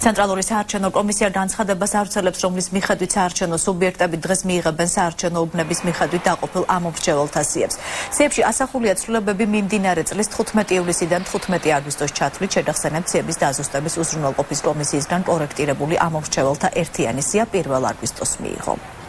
ცენტრალური საარჩევნო კომისია განცხადებას არცელებს, რომლის მიხედვით საარჩევნო სუბიექტები დღეს მიიღებენ საარჩევნო უბნების მიხედვით დაყოფილ ამომრჩეველთა სიებს. სიებში ასახულია ცვლილებები მიმდინარე წლის 15 ივლისიდან 15 აგვისტოს ჩათვლით შეხსენებ სიების დაზუსტების უზრუნველყოფის კომისიისგან კორექტირებული ამომრჩეველთა ერთიანი სია 1 აგვისტოს მიიღო.